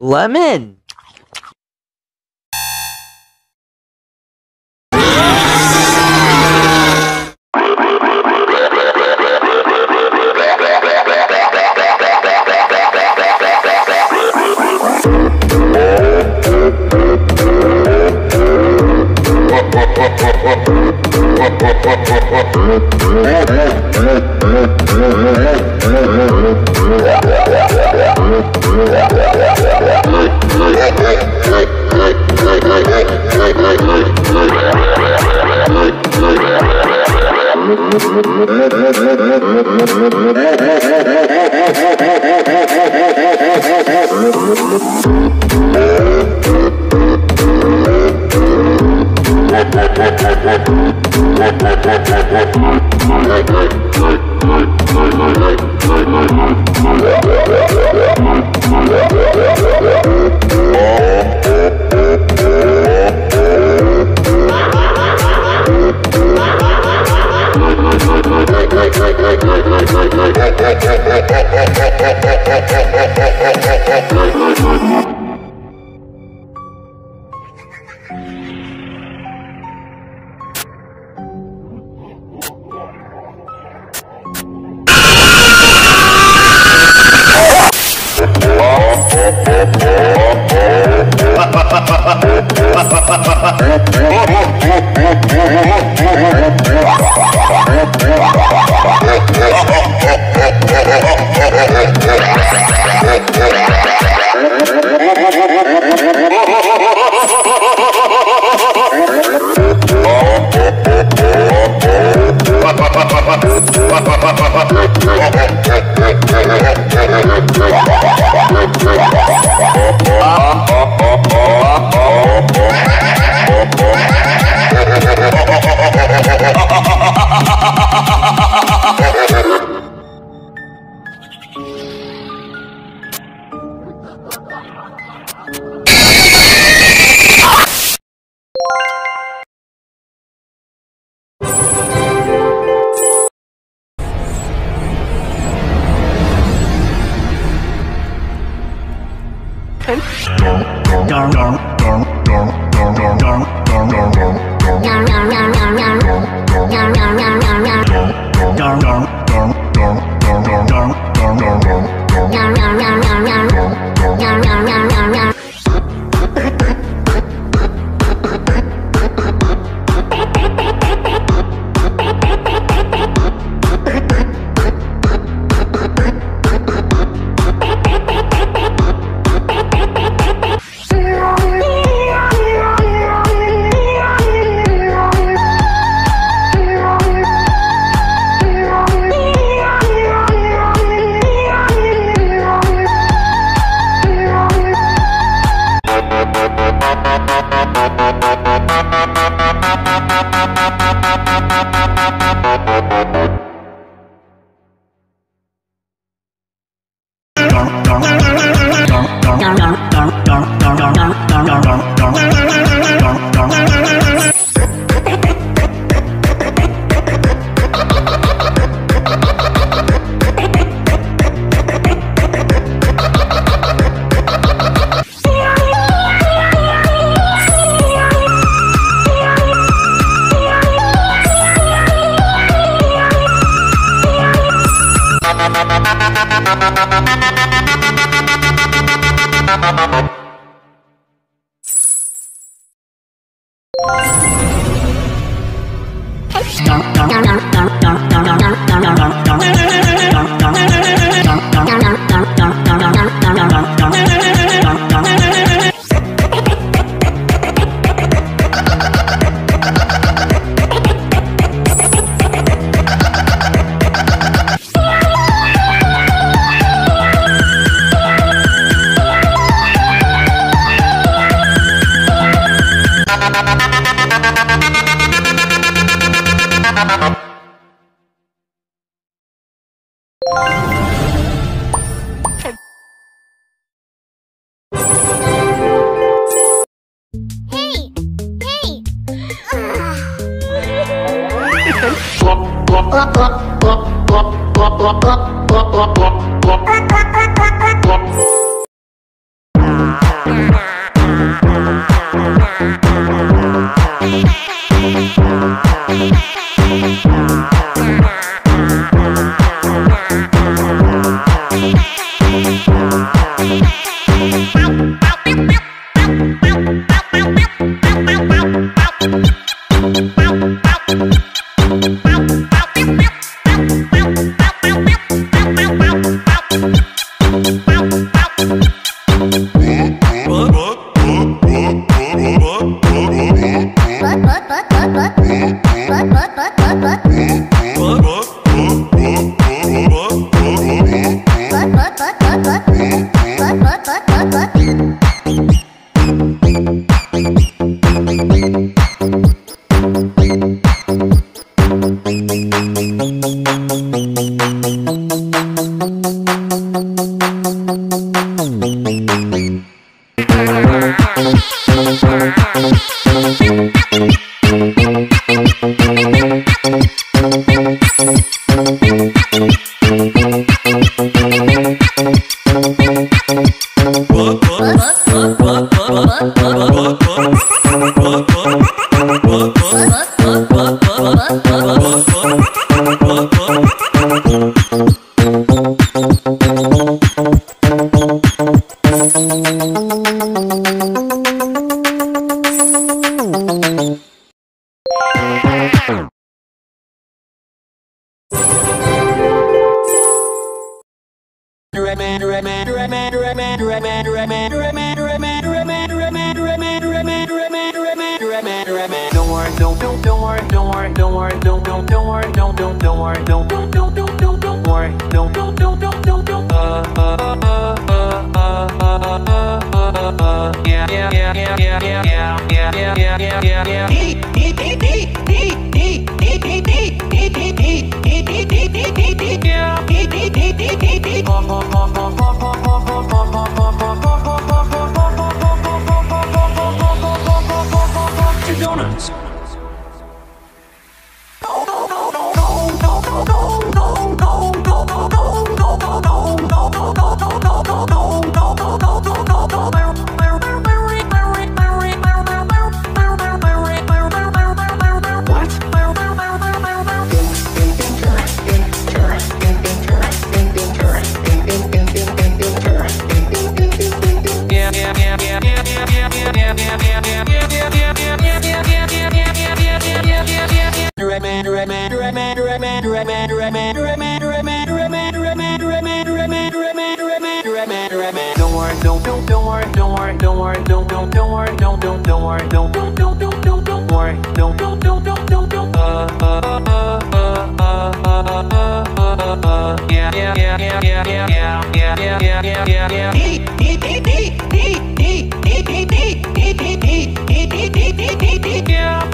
Lemon! Thank you. Yeah. down, down. Hey! Bye. Remember, remember, remember, remember, remember, man. Worry, don't worry, don't don't don't worry, don't don't don't worry, don't don't don't don't don't don't worry, don't don't don't don't don't don't. Uh uh uh uh uh uh uh uh uh. Yeah yeah yeah yeah yeah yeah yeah yeah yeah yeah yeah yeah. Eat eat eat eat eat eat eat eat eat eat eat eat eat eat eat eat eat eat yeah. Eat eat eat eat eat eat. Don't worry, don't don't don't worry, don't worry, don't worry, don't don't don't worry, don't don't don't worry, don't don't don't don't don't don't worry, don't don't don't don't don't don't. Uh uh uh uh uh uh uh uh uh. Yeah yeah yeah yeah yeah yeah yeah yeah yeah yeah yeah yeah.